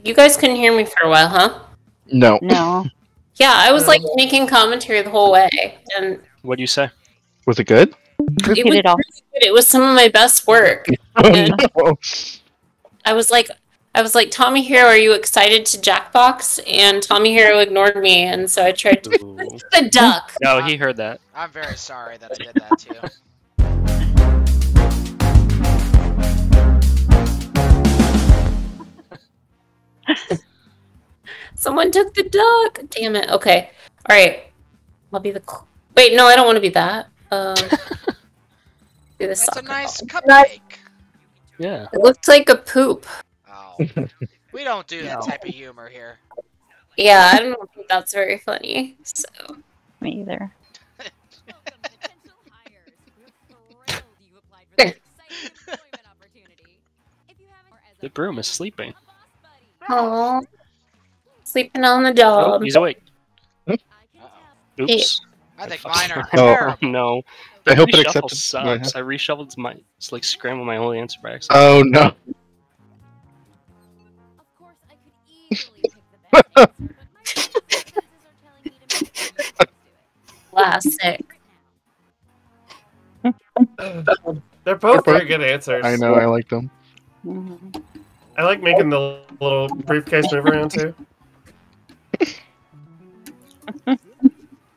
You guys couldn't hear me for a while, huh? No. No. Yeah, I was like making commentary the whole way, and What do you say? Was it good? it was it all. really good. It was some of my best work. Oh no. I was like, I was like, Tommy Hero, are you excited to Jackbox? And Tommy Hero ignored me, and so I tried to the duck. No, he heard that. I'm very sorry that I did that too. Someone took the duck. Damn it. Okay. All right. I'll be the. Cl- Wait, no, I don't want to be that. Um, be the That's a nice ball. cupcake. Yeah. It looks like a poop. Oh, we don't do that No. type of humor here. Yeah, I don't think that's very funny. So Me either. The broom is sleeping. Aw. sleeping on the Oh, dog. he's awake. Uh-oh. Oops. I think fucked mine are up. Oh. terrible. no. I hope it Reshuffle accepted. sucks. I reshuffled my. It's like scramble my whole answer by accident. Oh no. Classic. They're both They're very good answers. I know. I like them. Mhm. I like making the little briefcase move around too.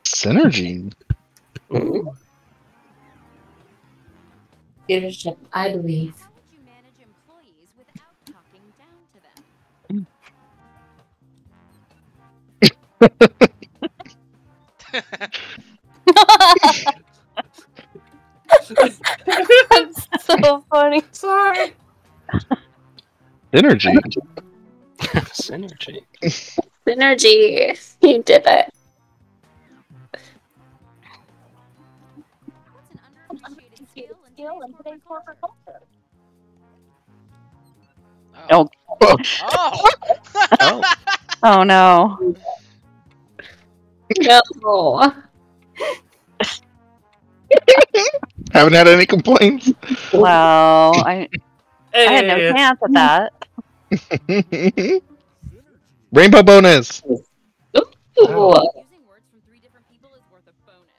Synergy. Leadership, I believe. That's so funny. Sorry. Synergy. Synergy. Synergy. You did it. Oh. oh. Oh. Oh. Oh. Oh no. No. Haven't had any complaints. Well, I I had no chance at that. Rainbow bonus. Ooh.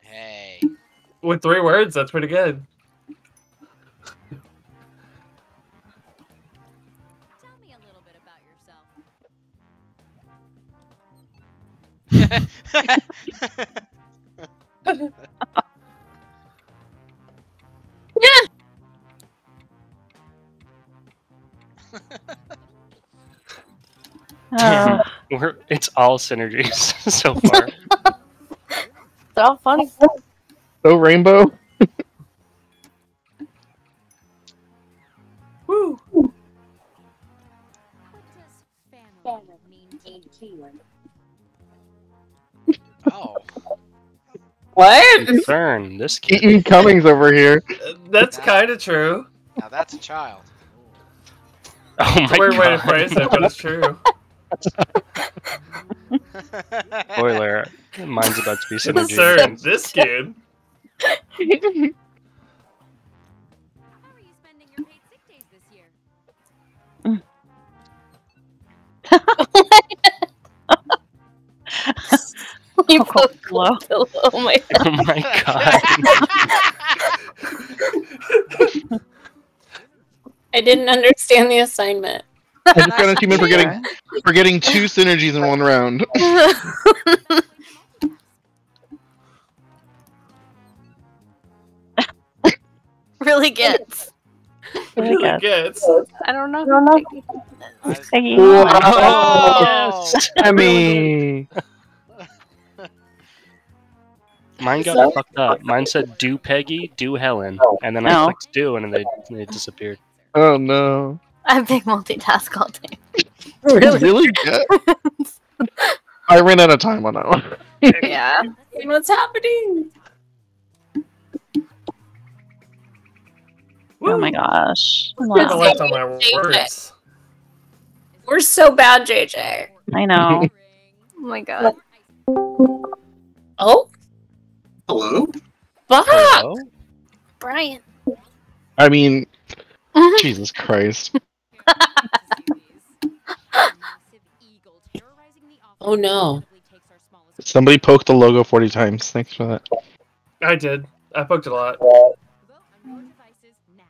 Hey. with three words, that's pretty good. Oh, We're, it's all synergies so far. they're all funny. So rainbow. Woo. oh. What? Fern, this kid. Eaton Cummings over here. Uh, That's kind of true. Now that's a child. Oh It's my a weird way to god. phrase it, but it's true. Spoiler. Mine's about to be Sir, this kid. You Oh, both wow. Oh my Oh my god. I didn't understand the assignment. I just got an achievement for getting for getting two synergies in one round. really gets. Really Really good. gets. I don't know. Peggy. Wow. Yes. I mean, Mine got So- fucked up. Mine said do Peggy, do Helen, and then I clicked do, and then they, they disappeared. oh no. I big multitask all day. Really good. I ran out of time on that one. Yeah. What's happening? Oh my gosh. I Wow. left on my words. We're so bad, JJ. I know. Oh my god. Oh, Hello? fuck! Hello? Brian. I mean, Jesus Christ. Oh no. Somebody poked the logo 40 times. Thanks for that. I did. I poked a lot.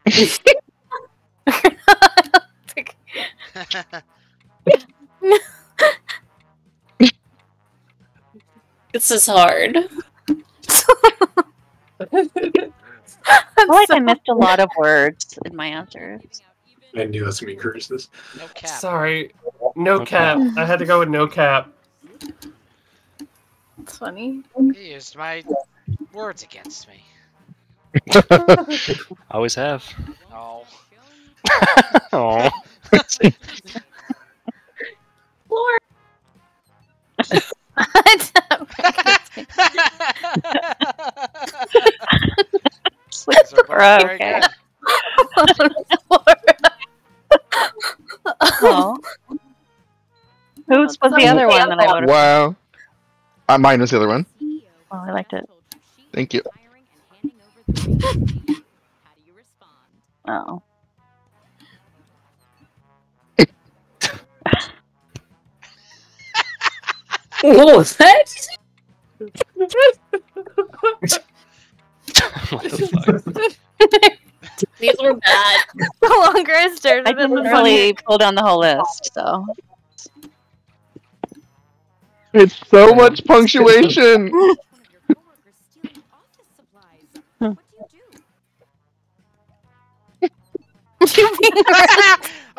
This is hard. I feel like I missed a lot of words in my answers. I knew that's gonna be Curtis's. no cap. Sorry. No No cap. I had to go with no cap. It's funny. He used my words against me. Always have. Oh. Oh. Lord. These are both Right, very okay. The other one that I voted for? Wow. Uh, mine was the other one. Oh, I liked it. Thank you. Oh. What was that? what the fuck? These were bad. the longer I stared I at it, didn't the really pull down the whole list, so. It's so much punctuation. you being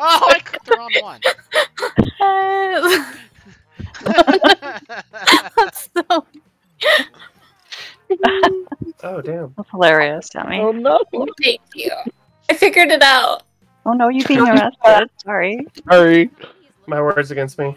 oh, I clicked the wrong one. That's so. Oh damn. That's hilarious, Sami. oh no. Thank you. I figured it out. Oh no, you being arrested. Sorry. Sorry. My words against me.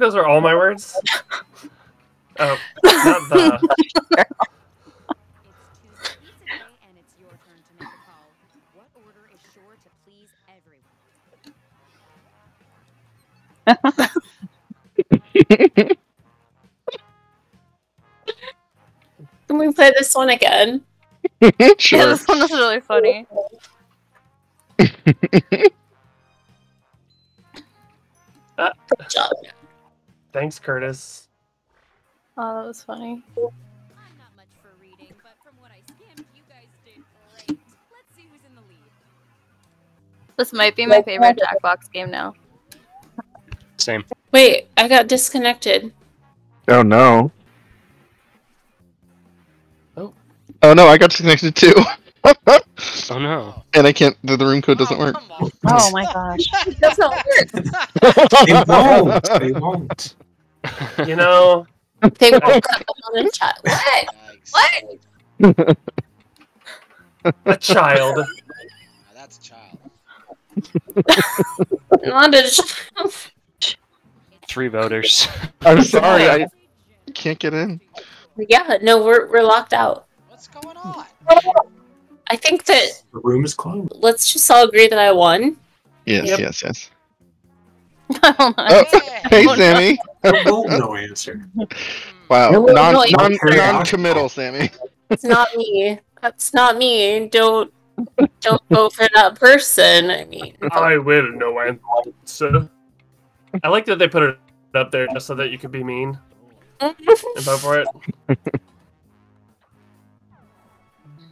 those are all my words. Oh, not the. Can we play this one again? Yeah, sure. this one was really funny. Good job. Thanks, Curtis. Oh, that was funny. I'm not much for reading, but from what I skimmed, you guys did great. Let's see who's in the lead. This might be my favorite Jackbox game now. Same. Wait, I got disconnected. Oh no. Oh. Oh no, I got disconnected too. Oh no. and I can't. The, the room code doesn't work. Oh my gosh. That's not weird. They won't. They won't. You know, They won't cut them on the chat. What? What? a child. Now that's a child. Not a child. Three voters. I'm sorry, I can't get in. Yeah, no, we're we're locked out. What's going on? I think that The room is closed. let's just all agree that I won. Yes, Yep. yes, yes. I don't know. Oh, Yeah. hey, no. Sami. No answer. Wow, No, no, non, no, non, it's- non-committal, Sami. It's not me. That's not me. Don't don't vote for that person. I mean, I will no answer. I like that they put it up there just so that you could be mean and vote for it.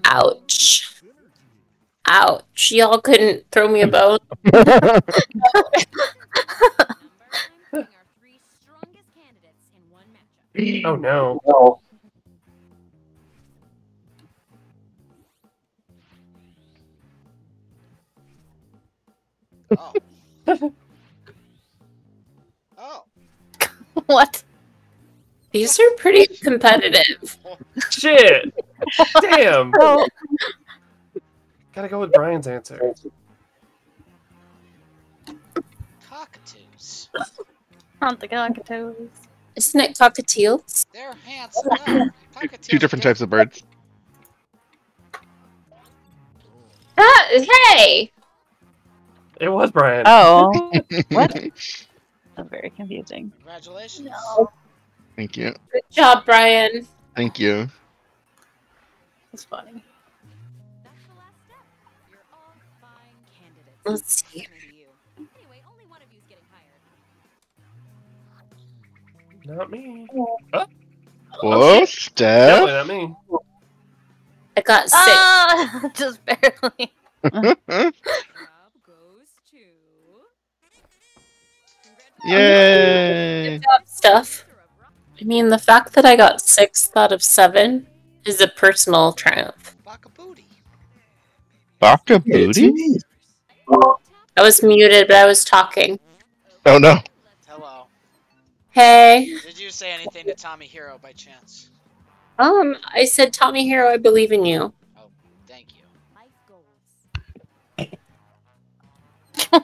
ouch. Ouch. Y'all couldn't throw me a bone. Number one, picking our three strongest candidates in one matchup. Oh no. Oh. oh. What? These are pretty competitive. Shit. Damn. Oh, Gotta go with Brian's answer. Cockatoos. Not the cockatoos. Isn't it cockatiels? They're handsome. Two different types of birds. Ah, hey! It was Brian. oh. what? That's very confusing. Congratulations. Thank you. Good job, Brian. Thank you. That's funny. That's the last step. You're all fine candidates. Let's see. Not me. Whoa, Steph. Definitely not me. I got six. Ah, just barely. Job goes to. Yay! Good job, Steph. I mean, the fact that I got sixth out of seven is a personal triumph. Baka booty. Baka booty? I was muted, but I was talking. Oh no. Hello. Hey. Did you say anything to Tommy Hero by chance? Um, I said, Tommy Hero, I believe in you. Oh, thank you. Life goals. Why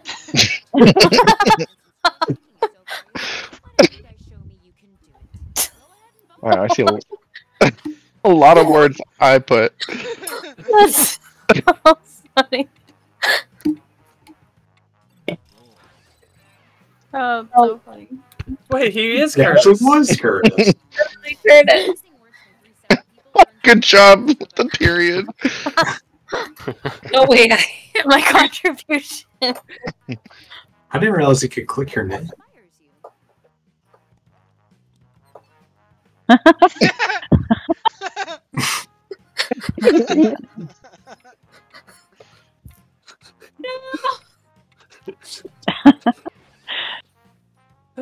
don't you guys show me you can do it? Go ahead and vote. Wow, I see a, a lot of words I put. That's so funny. Oh, so funny. Wait, he is It actually Curtis. was Curtis. Curtis. Good job with the period. No, wait. I, My contribution. I didn't realize you could click your name. Inspires you. Uh,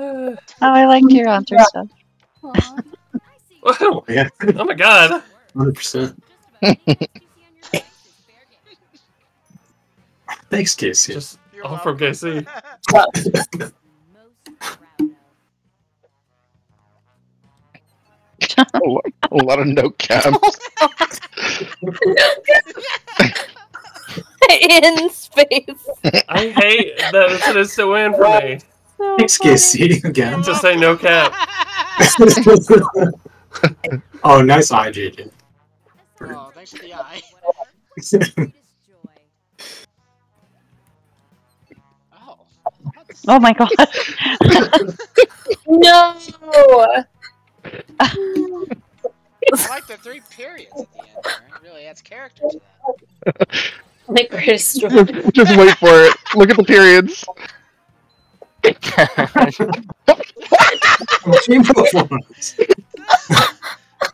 Oh, I like your answer stuff. Aw, I see. whoa. Yeah, Oh my god. 100%. Just about every NPC on your list is fair game. Thanks, KC. Just You're all from welcome. KC. Most proud of. A lot, a lot of no caps. In space. I hate that it's an instant win for me. So Thanks, funny. KC, again. Just say no cap. oh, nice eye, JJ. oh, thanks for the eye. Oh. Oh my god. no. I like the three periods at the end there. It really adds character to that. My greatest joy. just, just wait for it. Look at the periods. Team performance.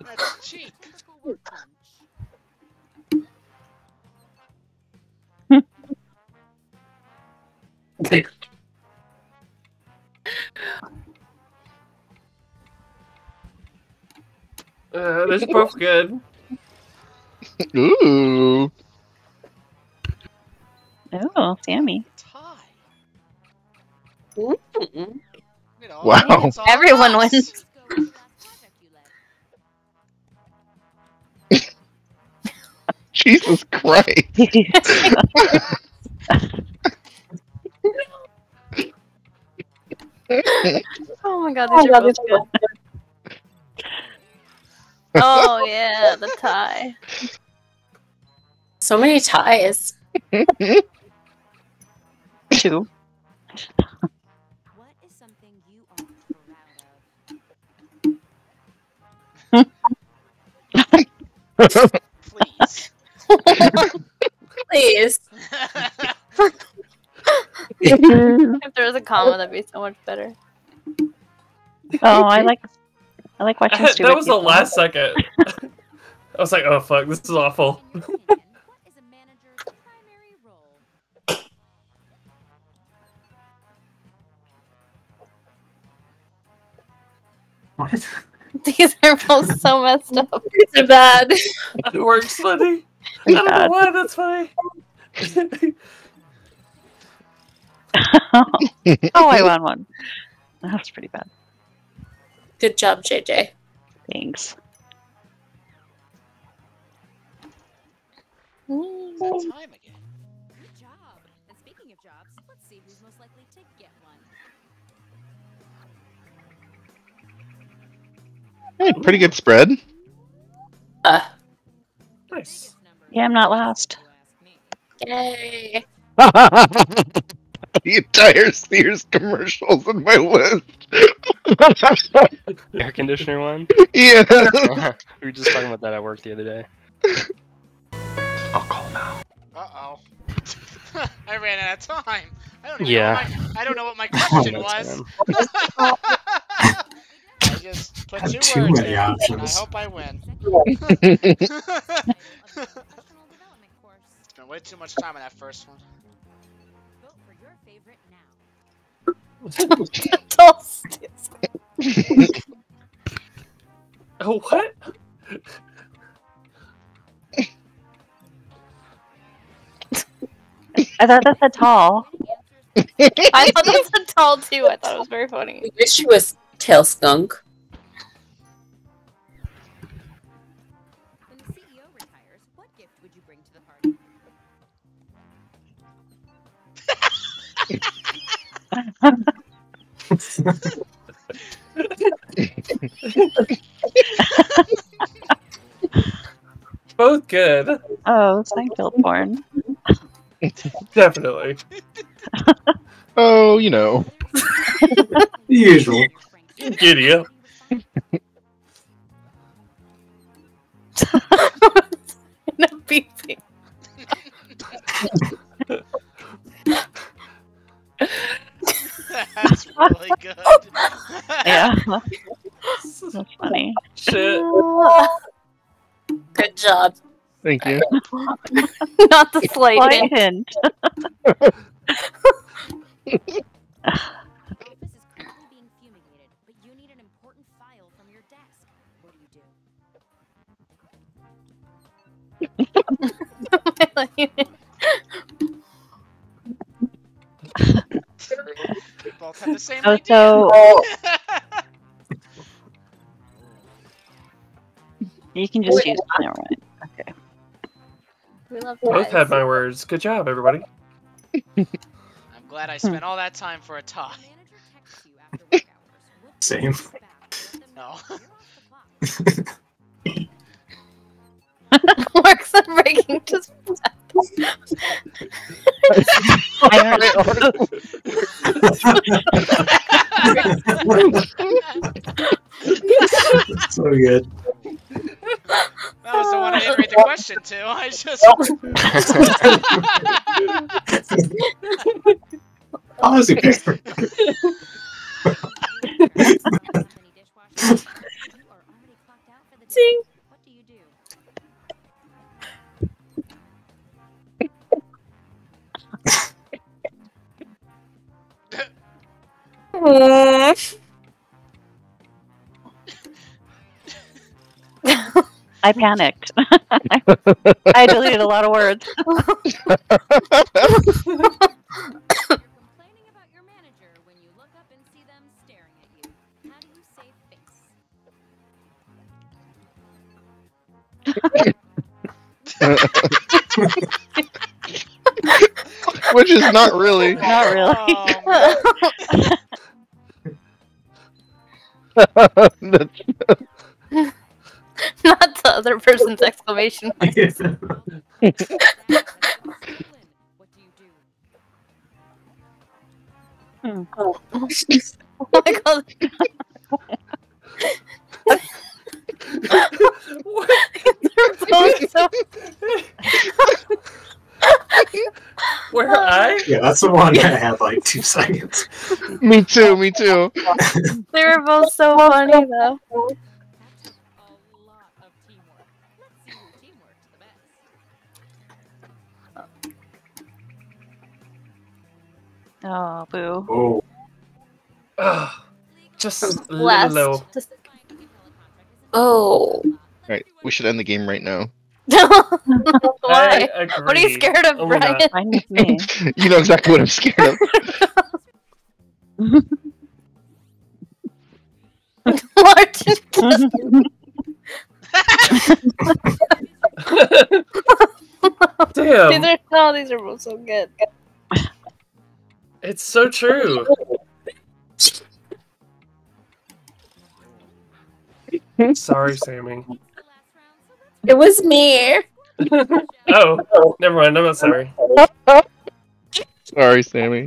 That's cheap. Critical work punch. Uh, they're both good. Ooh. Oh, Sami. Wow. Everyone us. wins. Let's go with that project you led. Jesus Christ. Oh my god, oh these are both good. Oh yeah, the tie. So many ties. Two. Please. Please. If there was a comma, that'd be so much better. Oh, I like I like watching that stupid was the people. last second. I was like, oh fuck, this is awful. What is a manager's primary role? What? These are both so messed up. These are bad. It works funny. I don't know why that's funny. oh, I won one. That was pretty bad. Good job, JJ. Thanks. That time again. Good job. And speaking of jobs, let's see who's most likely to get one. Hey, pretty good spread. Uh, Nice. Yeah, I'm not last. yay. the entire Sears commercials in my list. Air conditioner one. yeah. we were just talking about that at work the other day. I'll call now. Uh oh. I ran out of time. I don't Yeah. know my, I don't know what my question that's was. I just put two, Too words many in, and I options. hope I win. Professional development course. Spent way too much time on that first one. Vote for your favorite now. Oh, what? I thought that said tall. I thought that was a tall too. I thought it was very funny. We wish you was tail skunk. Both good. Oh, Seinfeld porn. Definitely. oh, you know. The usual. Giddy up. In a beeping. That's really good. Yeah. That's funny. Shit. Good job. Thank you. Not the slight Slight hint. hint. Your office have the same Oh, idea. so you can just use. Never mind. Okay. we love Both ties. had my words. Good job, everybody. I'm glad I spent all that time for a tie. Manager texts you after work hours. What Same. do you do? No. You're off the clock. Works on breaking just so good. That was the one I didn't read the question to. I just. Ozzy I panicked. I deleted a lot of words. Complaining about your manager when you look up and see them staring at you. How do you save face? Which is not really. Not really. Oh, not the other person's exclamation. Lynn, what do you do? Oh my god. They're both so Where I? Uh, yeah, that's the one that had like two seconds. me too, me too. they were both so funny though. That took a lot of teamwork. Let's see who teamworked the best. Oh, boo. Oh, Ugh, just a little Last. low. Just- Oh. Alright, we should end the game right now. Why? I What are you scared of, oh Only Brian? not. Fine with me. you know exactly what I'm scared of. Martin. Damn. These are no, these are both so good. It's so true. Sorry, Sami. It was me. Oh, never mind. I'm not sorry. Sorry, Sami.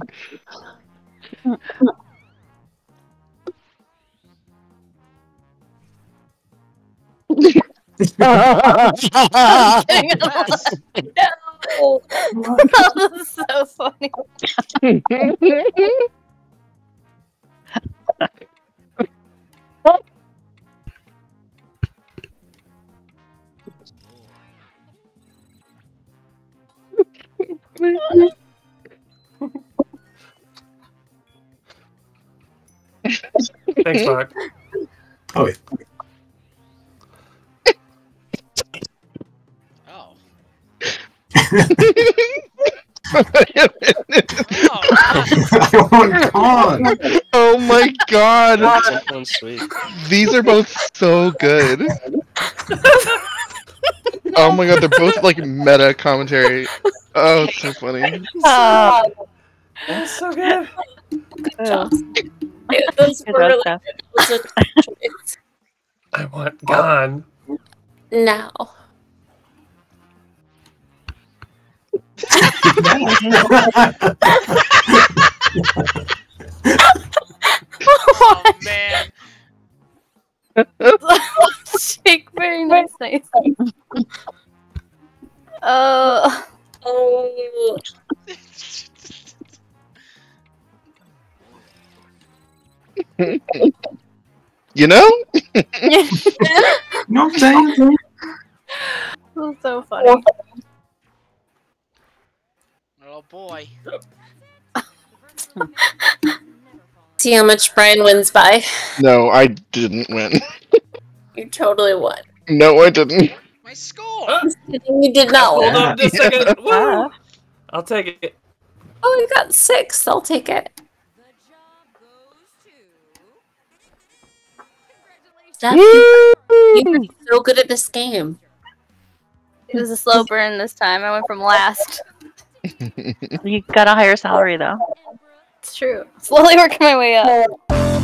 No. that was so funny. Thanks, Doc. Oh, yeah. Oh. oh, Oh, come on. oh my god. These are both so good. Oh my god, they're both like meta commentary. Oh, it's so funny. Uh, That's so good. Good job. Those good were really those were good choice. I want gone. Now. oh man. Shake very nice, nice. Uh, Oh. You know? No, I'm saying. so funny. Oh boy. See how much Brian wins by. No, I didn't win. You totally won. No, I didn't. My score. You did not Hold on just a second. Woo! I'll take it. Oh, you got six. I'll take it. Steph, you, you're so good at this game. It was a slow burn this time. I went from last. You got a higher salary though. It's true. Slowly working my way up. Oh.